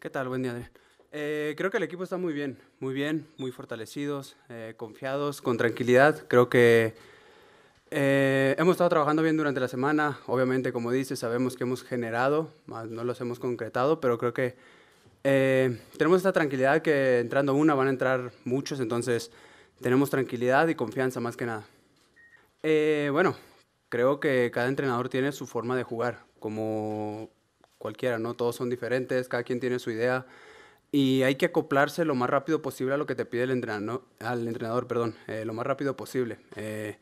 ¿Qué tal? Buen día, Adrián. Eh, creo que el equipo está muy bien, muy bien, muy fortalecidos, eh, confiados, con tranquilidad. Creo que eh, hemos estado trabajando bien durante la semana. Obviamente, como dices, sabemos que hemos generado, más no los hemos concretado, pero creo que tenemos esta tranquilidad que entrando una van a entrar muchos, entonces tenemos tranquilidad y confianza más que nada. bueno, creo que cada entrenador tiene su forma de jugar, como cualquiera, ¿no? Todos son diferentes, cada quien tiene su idea y hay que acoplarse lo más rápido posible a lo que te pide el entrenador, al entrenador, perdón, eh, lo más rápido posible. Eh,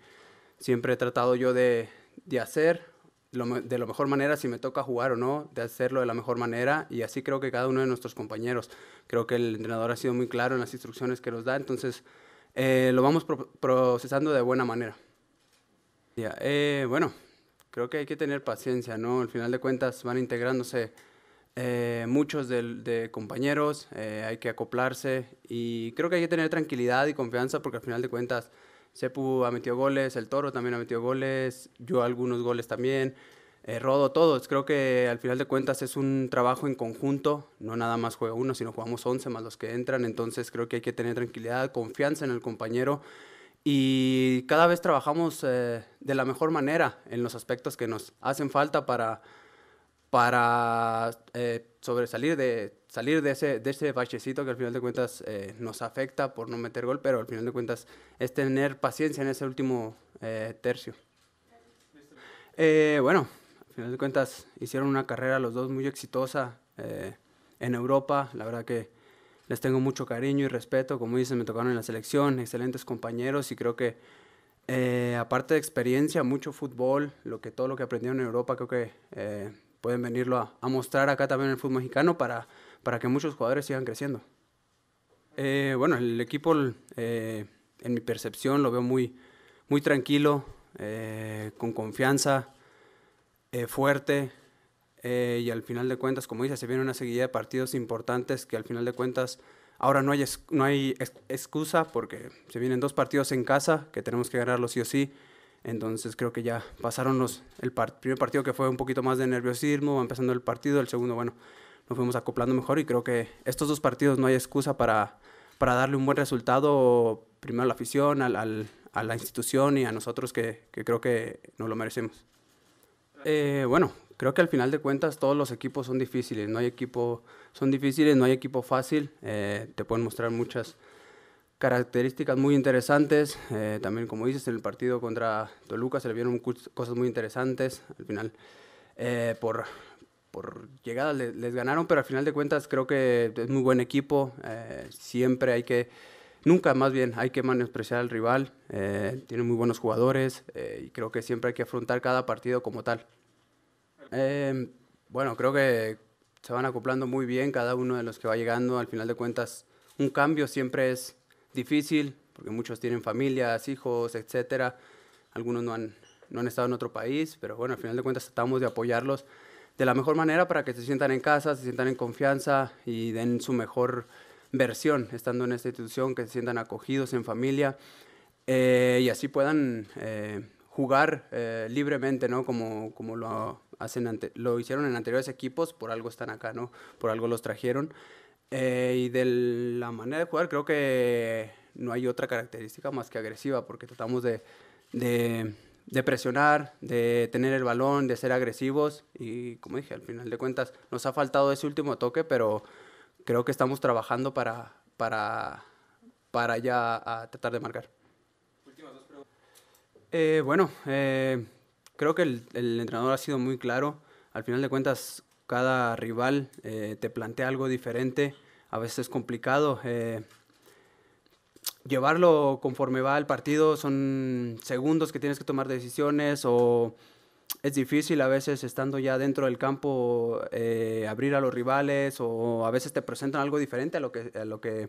siempre he tratado yo de, de hacer de la mejor manera, si me toca jugar o no, de hacerlo de la mejor manera y así creo que cada uno de nuestros compañeros, creo que el entrenador ha sido muy claro en las instrucciones que nos da, entonces eh, lo vamos procesando de buena manera. Ya, bueno, creo que hay que tener paciencia, ¿no? Al final de cuentas van integrándose eh, muchos de, compañeros, eh, hay que acoplarse y creo que hay que tener tranquilidad y confianza porque al final de cuentas Sepu ha metido goles, el Toro también ha metido goles, yo algunos goles también, eh, Rodo, todos. Creo que al final de cuentas es un trabajo en conjunto, no nada más juega uno, sino jugamos 11 más los que entran, entonces creo que hay que tener tranquilidad, confianza en el compañero y cada vez trabajamos eh, de la mejor manera en los aspectos que nos hacen falta para, para eh, sobresalir de salir de ese, de ese bachecito que al final de cuentas eh, nos afecta por no meter gol, pero al final de cuentas es tener paciencia en ese último tercio. bueno, al final de cuentas hicieron una carrera los dos muy exitosa en Europa, la verdad que les tengo mucho cariño y respeto, como dicen, me tocaron en la selección, excelentes compañeros y creo que eh, aparte de experiencia, mucho fútbol, lo que, todo lo que aprendieron en Europa, creo que eh, pueden venirlo a, mostrar acá también en el fútbol mexicano para, para que muchos jugadores sigan creciendo. Eh, bueno, el equipo, en mi percepción, lo veo muy, muy tranquilo, con confianza, fuerte, eh, y al final de cuentas, como dice, se viene una seguida de partidos importantes que al final de cuentas ahora no hay, no hay excusa porque se vienen dos partidos en casa que tenemos que ganarlos sí o sí. Entonces creo que ya pasaron los, el primer partido que fue un poquito más de nerviosismo, empezando el partido, el segundo, bueno, nos fuimos acoplando mejor y creo que estos dos partidos no hay excusa para, para darle un buen resultado primero a la afición, al, a la institución y a nosotros que, que creo que nos lo merecemos. Eh, bueno, creo que al final de cuentas todos los equipos son difíciles, no hay equipo, son difíciles, no hay equipo fácil, eh, te pueden mostrar muchas características muy interesantes, eh, también como dices en el partido contra Toluca se le vieron cosas muy interesantes, al final eh, por, por llegada les, ganaron, pero al final de cuentas creo que es muy buen equipo, siempre hay que, nunca más bien hay que menospreciar al rival, tiene muy buenos jugadores y creo que siempre hay que afrontar cada partido como tal. Eh, bueno, creo que se van acoplando muy bien cada uno de los que va llegando. Al final de cuentas, un cambio siempre es difícil, porque muchos tienen familias, hijos, etcétera. Algunos no han, no han estado en otro país, pero bueno, al final de cuentas tratamos de apoyarlos de la mejor manera para que se sientan en casa, se sientan en confianza y den su mejor versión estando en esta institución, que se sientan acogidos en familia eh, y así puedan eh, jugar eh, libremente, ¿no? Como, como lo hacen lo hicieron en anteriores equipos, por algo están acá, ¿no? Por algo los trajeron. Eh, y de la manera de jugar, creo que no hay otra característica más que agresiva, porque tratamos de, de, de, presionar, de tener el balón, de ser agresivos. Y como dije, al final de cuentas, nos ha faltado ese último toque, pero creo que estamos trabajando para, para, para ya a tratar de marcar. Eh, bueno, eh, creo que el, entrenador ha sido muy claro. Al final de cuentas, cada rival eh, te plantea algo diferente. A veces es complicado. Eh, llevarlo conforme va el partido son segundos que tienes que tomar decisiones o es difícil a veces estando ya dentro del campo eh, abrir a los rivales o a veces te presentan algo diferente a lo que, a lo, que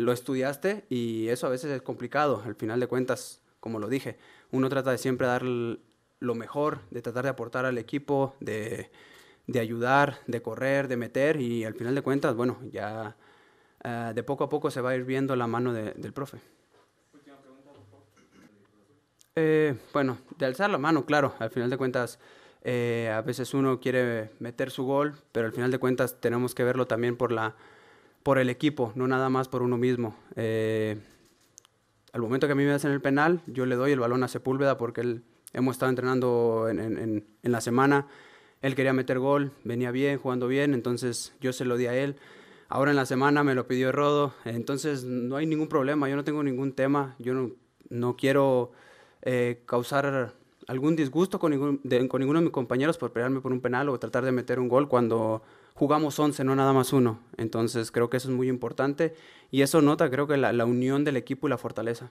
lo estudiaste y eso a veces es complicado. Al final de cuentas, como lo dije, uno trata de siempre dar lo mejor, de tratar de aportar al equipo, de, ayudar, de correr, de meter y al final de cuentas, bueno, ya eh, de poco a poco se va a ir viendo la mano del profe. Eh, bueno, de alzar la mano, claro, al final de cuentas Eh, a veces uno quiere meter su gol, pero al final de cuentas tenemos que verlo también por, la, por el equipo, no nada más por uno mismo. Eh, al momento que a mí me hacen el penal, yo le doy el balón a Sepúlveda porque él, hemos estado entrenando en, la semana. Él quería meter gol, venía bien, jugando bien, entonces yo se lo di a él. Ahora en la semana me lo pidió Rodo, entonces no hay ningún problema, yo no tengo ningún tema, yo no, no quiero eh, causar algún disgusto con, de, con ninguno de mis compañeros por pelearme por un penal o tratar de meter un gol cuando jugamos 11, no nada más uno. Entonces creo que eso es muy importante y eso nota creo que la, la unión del equipo y la fortaleza.